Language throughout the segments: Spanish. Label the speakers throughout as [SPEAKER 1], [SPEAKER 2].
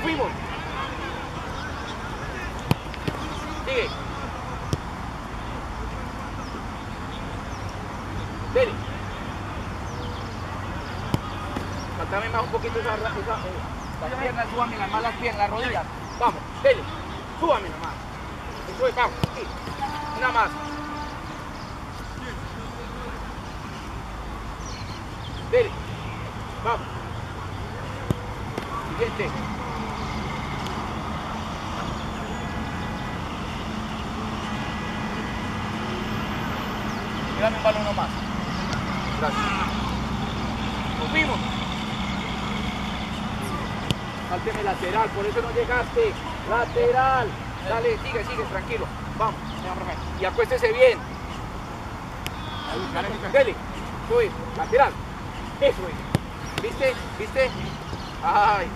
[SPEAKER 1] fuimos. Sigue. Dele. Saltame más un poquito esa, esa, eh, las piernas, súbame las malas piernas, las rodillas. Vamos, dele. Súbame nomás. Eso es, vamos. Sí. Una más. Dele. Vamos. Siguiente. Dame un balón nomás. Gracias. Nos fuimos. Sálteme lateral, por eso no llegaste. Lateral. Dale, sigue, sigue, tranquilo. Vamos. Y acuéstese bien. Dele. Sube. Lateral. Eso es. ¿Viste? ¿Viste? Ay.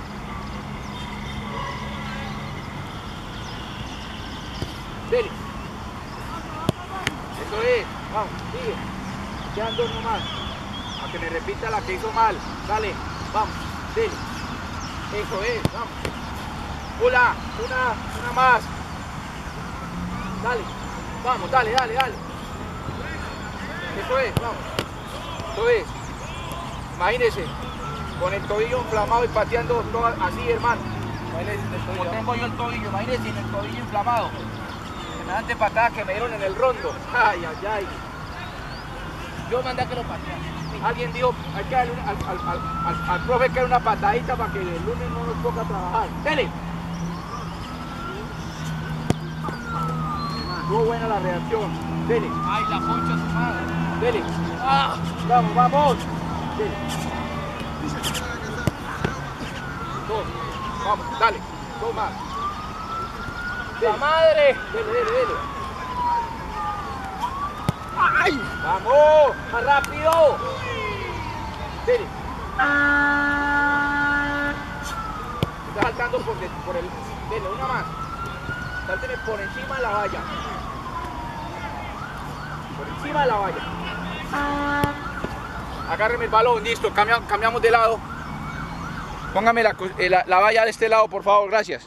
[SPEAKER 1] Dele. Eso es. Vamos, sigue. Quedan dos nomás. A que me repita la que hizo mal. Dale. Vamos. Dele. Eso es. Vamos. Una, una, una más. Dale. Vamos, dale, dale, dale. Eso es, vamos. Eso es. Imagínese, con el tobillo inflamado y pateando todo así, hermano. Como tengo yo el tobillo, imagínese sin el tobillo inflamado. Semejante patada que me dieron en el rondo. Ay, ay, ay. Yo mandé a que lo pateara. Alguien dijo, hay que darle al, al, al, al, al profe que una patadita para que el lunes no nos toca trabajar. Dele. Muy buena la reacción. Dele.
[SPEAKER 2] Ay, la concha de su madre.
[SPEAKER 1] Dele.
[SPEAKER 2] Ah,
[SPEAKER 1] Vamos, vamos. Dele. Dos. Vamos, dale. Dos más.
[SPEAKER 2] La madre.
[SPEAKER 1] Dele, dele, dele. ¡Ay! ¡Vamos! ¡Más rápido! Dele. Está saltando por, de- por el. Dele, una más. Sálteme por encima de la valla. Por encima de la valla. Agárreme el balón, listo, cambia- cambiamos de lado. Póngame la, co- la- la valla de este lado, por favor, gracias.